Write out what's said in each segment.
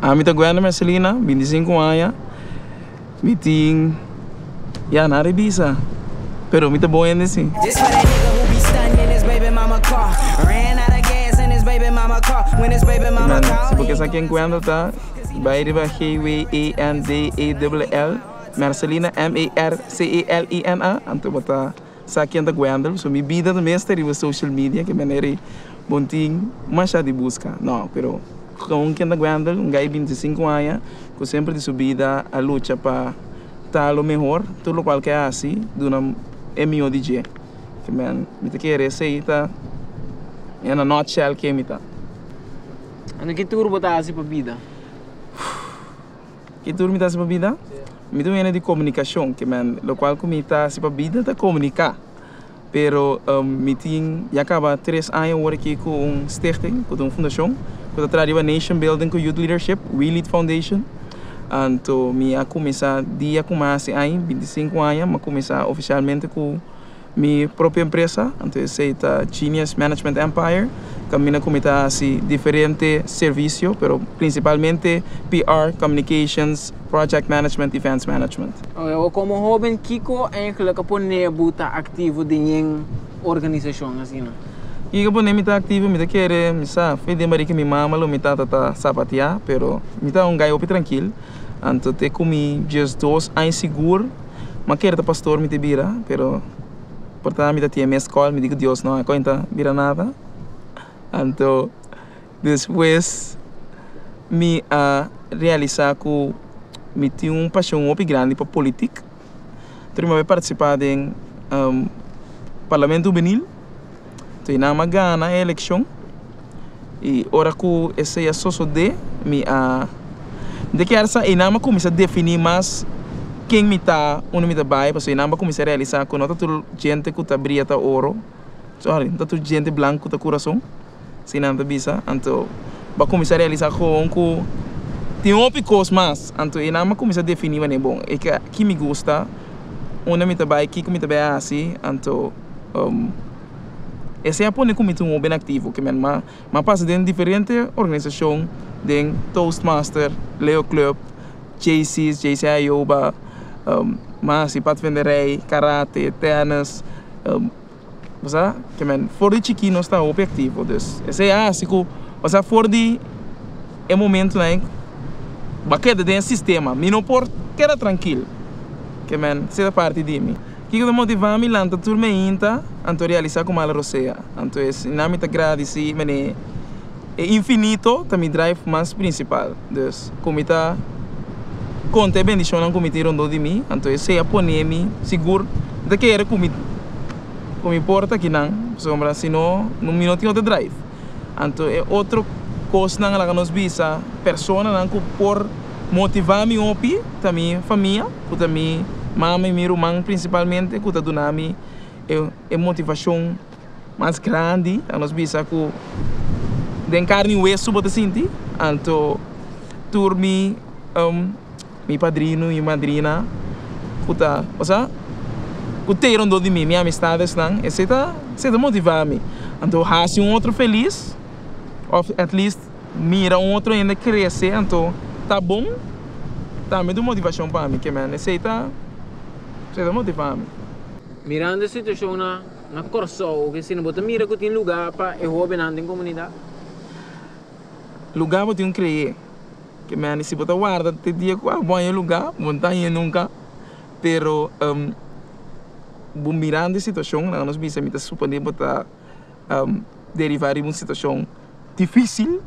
A mim tá Guiana Marcelina, 25 anos. Ya, nada de bisa. Pero me tá bom ainda assim. This for that nigga who be stunning in his baby mama car. Ran out of gas in his baby mama car. When his baby mama Man, called, se porque sa aqui em Guiana tá. Vai de Highway A N D A L L. Marcelina M A R C E L I N A. Anto bota sa aqui em Guiana. So mi vida também está em social media que maneira bonting mas já de busca. Não, pero com quem da Guiana, um gai 25 anos, que sempre de subida a luta para estar o melhor, tudo qual que é assim, do é meu DJ. Que man, me te quer receita. É na nutshell que me tá. Ano que tour botar assim pra vida? que tu me dá para vida? Me dá de comunicação, que man, lo qual que me dá para vida é comunicar. Pero um, me tinha já acaba três anos aqui com um stichting, com uma fundação, com a trabalho nation building com youth leadership, We Lead Foundation. Então, me a começar dia com mais aí, 25 anos, mas começar oficialmente com minha própria empresa, então esse é Genius Management Empire, caminha com assim diferente serviço, pero principalmente PR, communications, project management, events management. Okay, como jovem, Kiko eigenlijk op een buta ativo de een organisatie assim, não? E eu nem me tá ativo, me tá querer, me sa, fui de marica mi mama, lo me tá tá sapatear, pero me tá um gaio tranquilo. Então te comi just dois anos seguro, mas quero tá pastor me te vira, pero portanto me tá tinha minha escola, me digo Deus não, é conta vira nada. Então depois me a realizar que me tinha uma paixão muito grande para política. Então eu participar em um, parlamento juvenil. Então na uma gana a eleição. E ora que esse é só de me a de que essa e nama começa a definir mais quem me tá, onde me tá vai, porque e nama começa a realizar com nota tudo gente que tá brilha tá ouro. Sorry, tá tudo gente branco tá coração. Se não tá bisa, então vai começar a realizar com que tem um picos mais, então e nama começa a definir né bom, é que que me gusta, onde me tá vai, que me tá vai assim, então um, esse é a pone como um bem ativo, que men ma ma passa dentro de diferente organização, den Toastmaster, Leo Club, JC's, JCI Yoba, um, mas patvenderij, karate, tennis, um, você, que men for de chiquinho está objetivo, dus esse é assim que, você for de é momento né, baqueta dentro sistema, me não por era tranquilo, que men seja parte de mim. Que que motivar me lanta turma inta anto realizar como ela rosea. Anto es na mita gradi si mene infinito também drive mais principal. Dus comita conte bendição não comite rondo de mim anto es se apone mi seguro de que era comit como importa que não sombra sino num minutinho de drive. Anto é outro coisa não ela nos visa persona não por motivar me opi também família também mama e meu irmão principalmente que dando é, é motivação mais grande a nós bisa que den carne o isso bota sentir então turmi um, mi padrino e madrina que tá ou seja que teram do de mim minha amistade estão esse tá se tá motivar me então hace um outro feliz ou at least mira um outro ainda crescer então tá bom tá me dá motivação para mim que man esse tá Você tá motivado. Mirando a situação na, na Corsol, que se não botar mira que tem lugar para jovem andar em comunidade. Lugar para um criar. Que me se botar guarda, te dia que bom é lugar, montanha nunca. Pero um, bom mirando a situação, na nós bisa mita suponer botar um, derivar em uma situação difícil.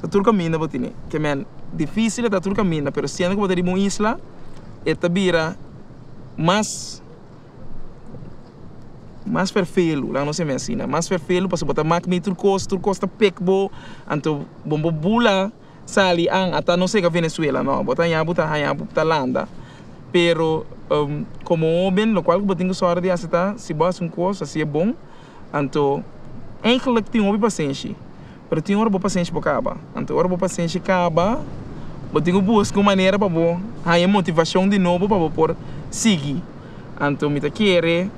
Tá tudo caminho para tine. Que man, difícil tá tudo caminho, pero se anda que botar em uma isla, é tabira mais mais perfeito lá não se me ensina mais perfeito para botar mak mi turcos turcos ta pekbo anto bombo bula sali ata não sei que Venezuela não botar ya botar ya botar landa. Pero um, como homem lo qual botinho sorte de aceitar se boas um coisa se é bom anto eigenlijk tem um paciência pero tem hora paciência para acaba anto hora paciência acaba botinho busca uma maneira para bom aí motivação de novo para por seguir. Então, me quer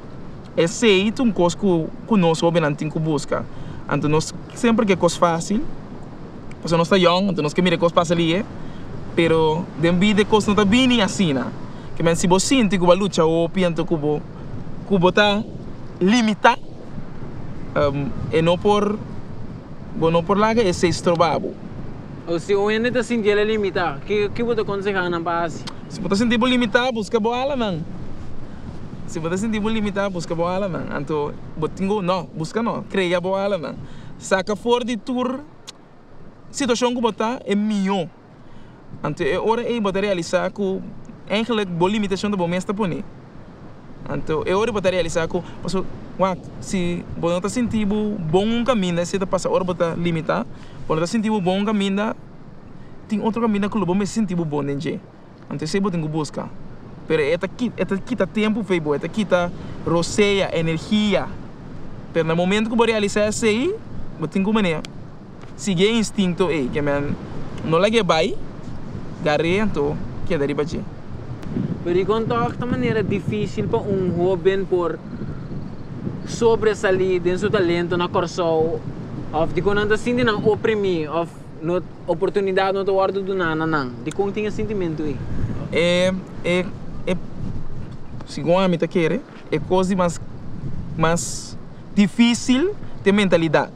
é sei um coisa que, que nós homens não tem que buscar. Então, nós sempre que é coisa fácil, Porque nós está young, então nós que mira coisas passa ali, eh? pero den vida coisas não está bem assim, né? Que men se você sente que a luta ou pianto que o que tá limita, um, e não por, bom, não por lá que é se estrobabo. Ou se o ene tá sentindo ele limita, que que você aconselha na base? Se você sentir limitar, busca boa man. Se você sentir limitar, busca boa man. Então, botingo, não, busca não, cria boa man. Saca fora de tour, situação que botar é melhor. Então, é hora de botar realizar que eigenlijk boa limitação do bom está por Então, é hora de botar realizar que, passo, se você não está sentindo bom caminho, se está passando hora de botar limitar, quando está sentindo bom caminho, tem outro caminho que o bom me sentir bom dentro. Tem que buscar. Pero esta quita, esta quita tempo, feibo, esta quita roceia, energia. Pero no momento que eu realizar isso aí, eu tenho que. Seguir instinto aí, que man, não lhe vai, garre, então, que é deriva de. Pero conta de maneira difícil para um jovem por sobresair de seu talento na corso, of de quando anda sentindo oprimir, of no oportunidade te guardo do nana não. De como tinha sentimento aí? É, é, é, segundo a mim tá querer, é coisa mais, mais difícil de mentalidade.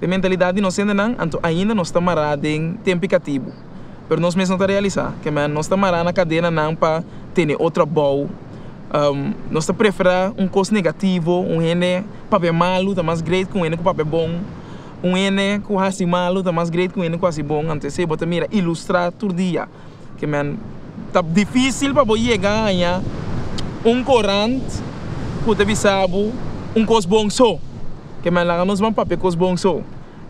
De mentalidade sendo não, então ainda não está marado em tempo cativo. Mas nós mesmos não realizar, que não está marado na cadeia não para ter outra boa. Um, nós preferir um coisa negativo, um ene papel malo, tá mais great com um ene com papel bom um ene com assim malo, tá mais great com um ene com assim bom, antes você bota mira ilustrar todo dia, que man tá difícil para você chegar a um corante, que te sabe um coisa bom só, que man lá nós vamos papel coisa bom só,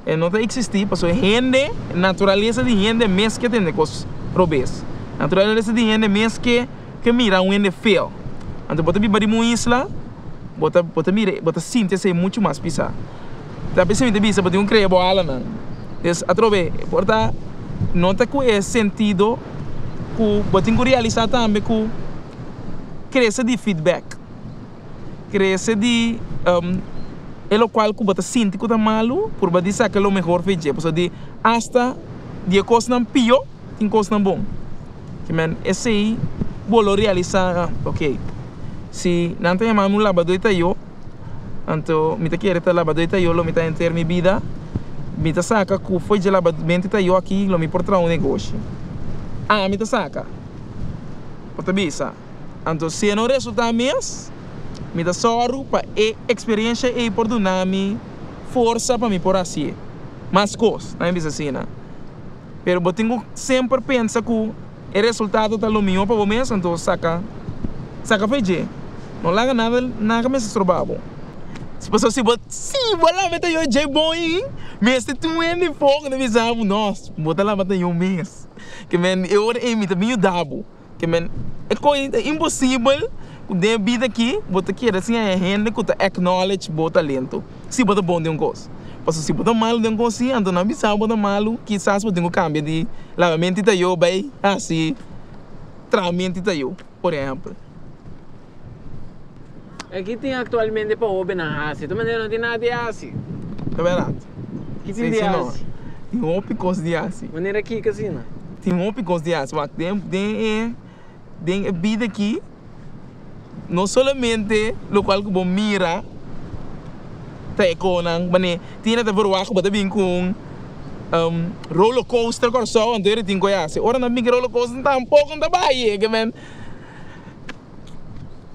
e não tá existir, porque gente, natureza de gente mesmo que tem coisas probes, natureza de gente mesmo que que mira um ene feio, então bota bibari mu isla, bota bota mira, bota sinta-se muito mais pisar. Tapi se me bisa pode um creia boa man. Des atrobe, porta nota que é sentido que botin realizar também que cresce de feedback. Cresce de um, é o qual que bota sente que tá malo por badi sacar o melhor feijão, por de hasta de coisa não pior, tem coisa não bom. Que man, esse aí bolo realizar, ok. Se não tem mais um lavador eu Anto, mita quiere ta lava doita yo lo mita enter mi vida. Mita saca ku foi de lava mente ta yo aqui lo mi portra um negócio. Ah, mita saca. Pota bisa. Anto, se não resulta mes, mita soru pa e experiência e por dunami força para mi por assim. Mas cos, não é assim, né? Pero eu tenho sempre pensa que o resultado tá lo meu para o mês, então saca saca feijão. Não larga nada, nada me se trabalho. Se passou assim, sim, bora lá, meta eu J boy, mas se tu é de fogo, não me nossa, bota lá, meta eu mês. Que men, eu é me também dabo. Que men, é coisa impossível de vida aqui, bota aqui, assim, é que tu acknowledge bota talento. Se bota bom de um coisa. Porque se bota mal de um coisa, então não me sabe bota malo, quizás bota um cambio de lavamento de eu, bem, assim, tratamento de eu, por exemplo. Aqui tem atualmente para na Asi. Tu não tem nada de Asi. É verdade. Que tem de Asi? Tem um picos de Asi. Maneira aqui, casina? Tem um picos de Asi. Mas tem, tem, tem vida aqui. Não somente o qual que bom mira. Tá com nang, mas tem até ver o arco, bota bem com um, roller coaster corso, ele tem coisa. Ora na minha roller coaster tá um pouco da Bahia, que man.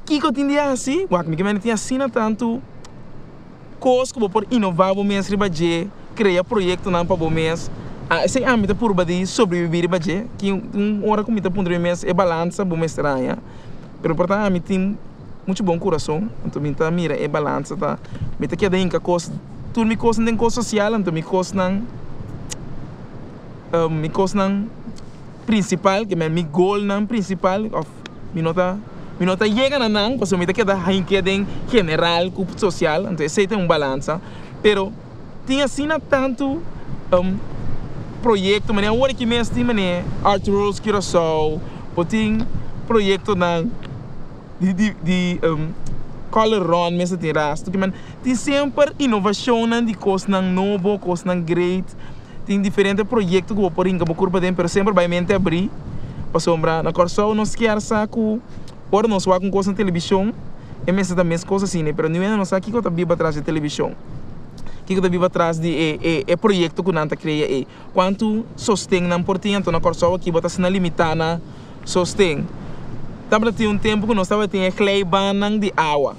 Kiko tinha assim, o que me tinha assim tanto coisas que por inovar o mês ribaje, criar projeto não para o mês. Esse âmbito por badi sobreviver ribaje, que um hora que me tá pondo mês é balança o mês estranha. Pero portanto, a mim tem muito bom coração, então me tá mira é balança tá. Me tá que daí que coisa, tudo me coisa tem coisa social, então me coisa não me coisa não principal, que me goal não principal of me nota mi nota llega na nang paso mi queda hinqueden general cup social entonces se tem um balança pero tinha assim tanto um, projeto mané hora que mesmo tem mané Arturo's Curaçao poting projeto na de de, de um, color run mesmo tem rasto que man tem sempre inovação de coisas novo coisas great tem diferentes projetos que eu por inga curva dentro, pero sempre vai mente abrir para sombra na Corsol nós quer saco ora nós vamos com coisa na televisão e mesmo também as coisas assim, pero não é nós aqui que eu vivo atrás da televisão que eu vivo atrás de é, é, é projeto que nanta cria é quanto sostém não portinho então na Corsol aqui bota se na limitada sostém Estava ter um tempo que nós estava tendo clay banang de água.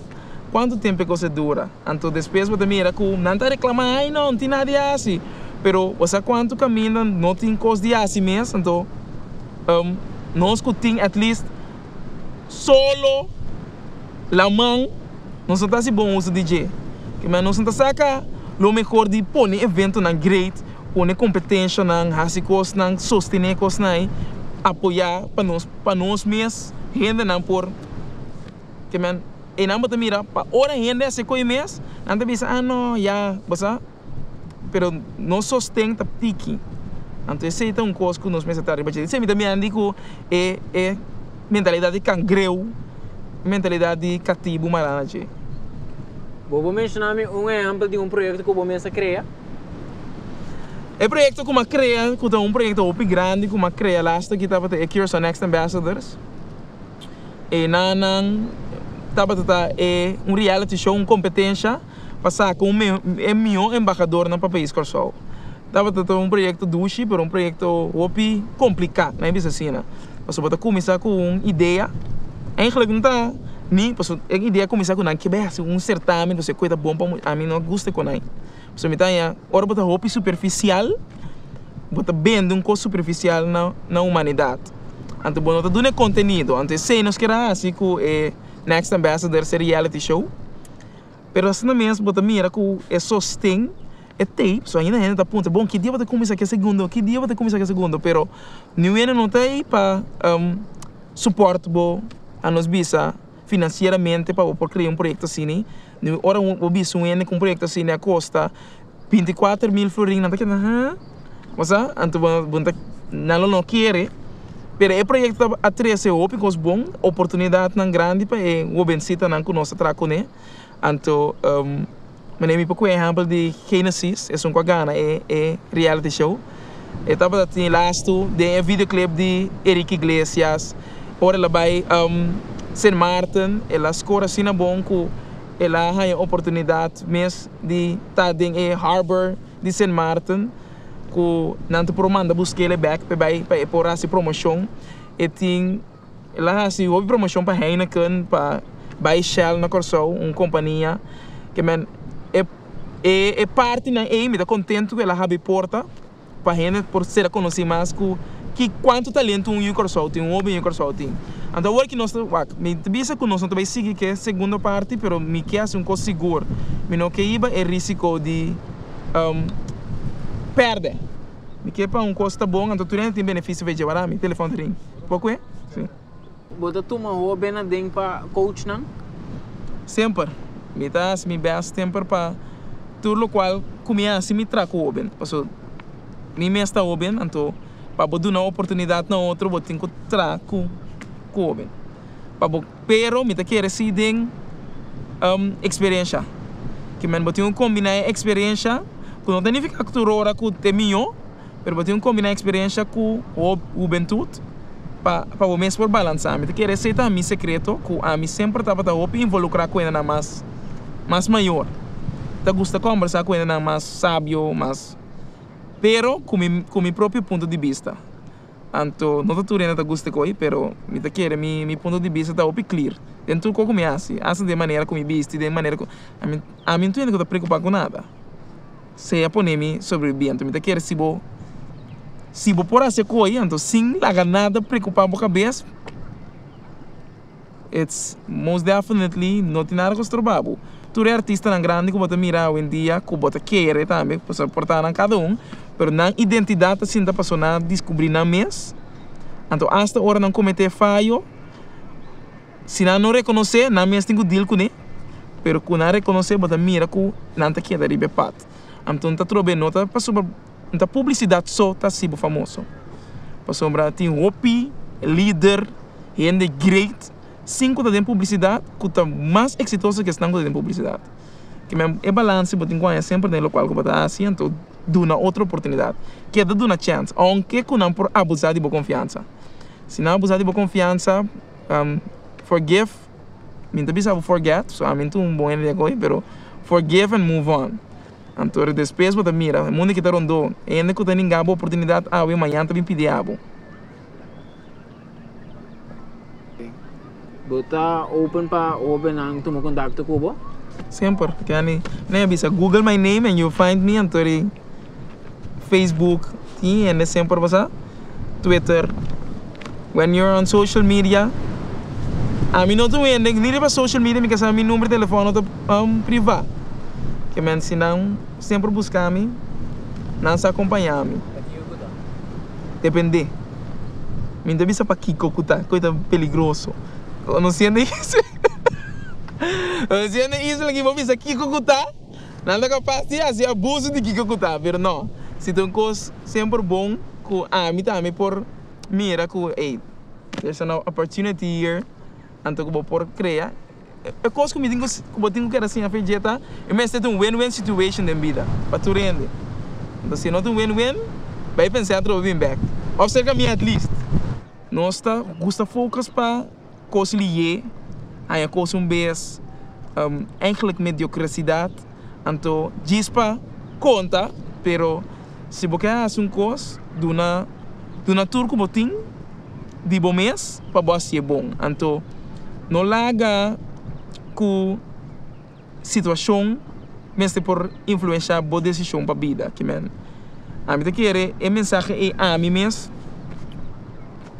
Quanto tempo que você dura? Então depois você mira que não está reclamando, ai não, não tem nada assim. Pero você quanto caminha, não tem coisa de assim mesmo. Então, um, nós que tem at least solo la mão, não está se bom uso DJ. Que mas não está saca. O melhor de pôr evento na great, pôr competência na hasi coisa, na sostener coisa na apoiar para nós, para nós mesmos gente não por. Que men e não bota mira pa ora gente se coi mes anda bisa ah no ya basa pero não sostém ta tiki então esse é um coisa que nós meses tarde mas esse me também andico é é mentalidade de cangreu mentalidade de cativo maranaje Vou mencionar um exemplo de um projeto que o Bomesa cria. É projeto que uma cria, que é um projeto muito grande, que uma cria lá, que estava é Cures Next Ambassadors e nanang taba tata é um reality show, uma competência passar com um é meu embaixador no país Corsol. Tava tata um projeto dushi, pero um projeto opi complicado, não é assim, né? Passou para começar com uma ideia, eigenlijk não tá nem, passou a ideia começar com que assim, um você coisa bom para mim não gosta com aí. Passou me tá ora botar roupa superficial, botar bem um coisa superficial na na humanidade. Ante bono tu dune conteúdo, ante sei nos quer assim que é Next Ambassador ser reality show. Pero assim mesmo bota mira que é sostém é só ainda ainda aponta, bom, que dia vai começar aqui segundo, que dia vai começar aqui segundo, pero não é não tem para um, suporte bo a nos bisa financeiramente para por criar um projeto assim, né? Ora o bisa um com um projeto assim a custa 24 mil florins, não tá que, hã? Mas, então, não não quer Pero o projeto a três é open, com bom, oportunidade não grande para o bensita não conosco traco né. Então, um, nome é um exemplo de Genesis, é um cagana, é, é reality show. Eu estava assim, lasto de videoclip de Eric Iglesias. Ora ela vai um, St. Martin, ela escora assim na bom que ela tem a oportunidade mesmo de estar em harbor de St. Martin ku nanti promanda busque ele back para por essa promoção e tem lá assim houve promoção para Heineken para Shell na Corsol uma companhia que man é é, é parte na me da contento que ela abre porta para gente por ser conhecido mais que que quanto talento um Corsol tem um homem Corsol tem então agora que nós me bisa que nós não vai seguir que é segunda parte pero me quer assim um coisa seguro me não que iba é risco de um, perde. Me que para um custo bom, então tu nem tem benefício de levar mi telefone ring. Pouco é? Sim. Bota tu uma rua bem para coach não? Sempre. Me dá me best sempre para tudo o qual comia assim me trago o bem. Passo nem me está o bem, então para botar uma oportunidade na outra, vou ter que trago o bem. Para pero me tá querer se um, experiência. Que men botar um combinar experiência que não ficar que tu ora que te minho, pero botem um combinar experiência com o juventude para para o mês por balançar. Me quer receita a mim secreto que a mim sempre estava tá op involucrar com ela mais mais maior. Tá gosta conversar com ela mais sábio, mais pero com mi, com próprio ponto de vista. Anto, não tudo ainda tá gosta com pero me tá quer mi mi ponto de vista tá op clear. Dentro como me assim, assim de maneira como me viste, de maneira como a mim a mim tu ainda tá preocupado com nada se aponemi sobreviviente me quer se bo se bo por essa coisa então sim laga nada preocupar a cabeça it's most definitely não tem nada com trabalho tu é artista na grande como você mira hoje em dia como você quer também para portar a cada um mas na identidade assim da pessoa descobrir na mês então hasta hora não cometer falho se não reconhecer na mês tem que deal com ele pero quando não reconhecer você mira que não está queda ribe pat. Então tá trobe nota para sobre a publicidade só tá sibo famoso. Para sobre tem hopi líder gente great cinco da publicidade que tá mais exitoso que estão da publicidade que mesmo é balance botin com sempre no local que botar assim então dá outra oportunidade. Queda dá uma chance, aunque que não por abusar de boa confiança. Se não abusar de boa confiança, um, forgive, minta bisa forget, so amin tu um bom pero forgive and move on. Então, depois você mira, o mundo que está rondando, ainda que tem boa oportunidade, ah, amanhã também pedir Bota open pa open ang tumo kontakto ko bo? Sempre. Kani, nem bisa Google my name and you'll find me antori Facebook, e and sempre basa Twitter. When you're on social media, a mim não tu ende, nem para social media, me casa meu número de telefone to um, privado. Que men senão sempre buscar me, não se acompanhar me. Depende. Me deve para Kiko coisa peligroso. Sei isso. Sei isso lagi mau bisa Kiko kuta. Nada capaz de fazer abuso de Kiko kuta, pero não. Se tem coisa sempre bom, que a mim também por mira que, hey, there's an opportunity here, anto vou por criar. É coisa que me digo, que eu que era assim a feijeta, e mas tem um win-win situation na vida, para tu render. Então se não tem win-win, vai pensar em vir back. Ou seja, me at least. Nós está, gosta focus para coisa lié, aí a coisa um vez, um, eigenlijk mediocridade, então diz para conta, pero se você faz um coisa, duna duna turco botim, de bom mês, para você é bom. Então, não larga com situação, mas por influenciar boa decisão para a vida, que men. A mim te quer é mensagem é a mim mesmo,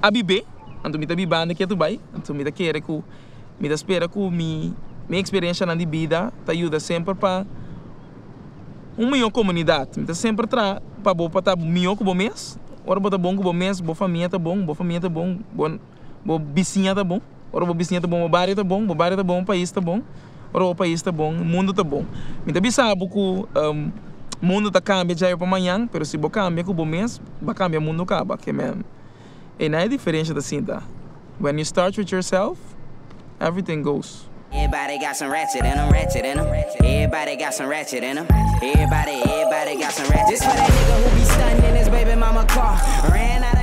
a viver, então me tá vivendo que tu vai, então me te quer que me te espera que mi minha experiência na vida te ajuda sempre para uma melhor comunidade, me te sempre tra para boa para estar melhor que o mês, ora boa bom que o mês, boa família tá bom, boa família tá bom, boa boa vizinha tá bom. Ora o vizinho tá bom, o bairro tá bom, o bairro tá bom, país tá bom. Ora o país tá bom, mundo tá bom. Me também sabe que um, mundo tá cambia já para amanhã, mas se você cambia com o mês, vai cambiar o mundo acaba, que mesmo. E não é diferente da cinta. When you start with yourself, everything goes. Everybody got some ratchet in them, ratchet in them. Everybody got some ratchet in them. Everybody, everybody got some ratchet. This for that nigga who be stunning in his baby mama car. Ran out